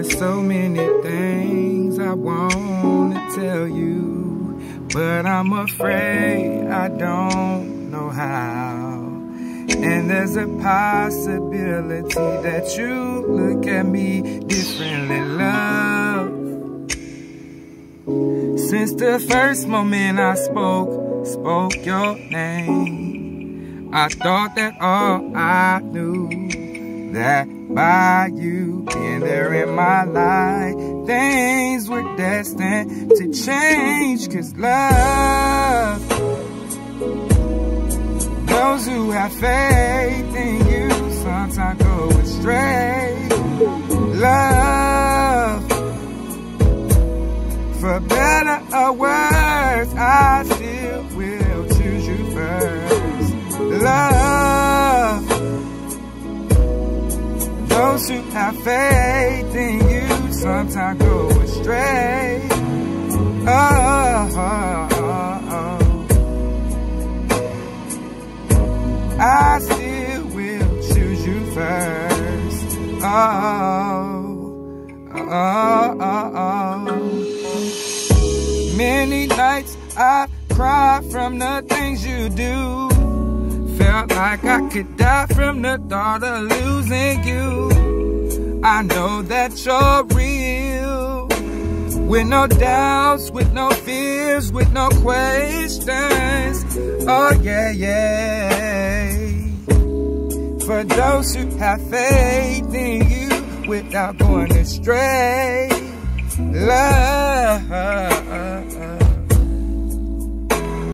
There's so many things I want to tell you, but I'm afraid I don't know how. And there's a possibility that you look at me differently, love. Since the first moment I spoke, spoke your name, I thought that all I knew that by you being there in my life, things were destined to change. Cause love, those who have faith in you sometimes go astray. Love, for better or worse, I who have faith in you sometimes go astray. Oh, oh, oh. I still will choose you first. Oh, oh, oh, oh. Many nights I've cried from the things you do. Felt like I could die from the thought of losing you. I know that you're real. With no doubts, with no fears, with no questions. Oh, yeah, yeah. For those who have faith in you without going astray. Love.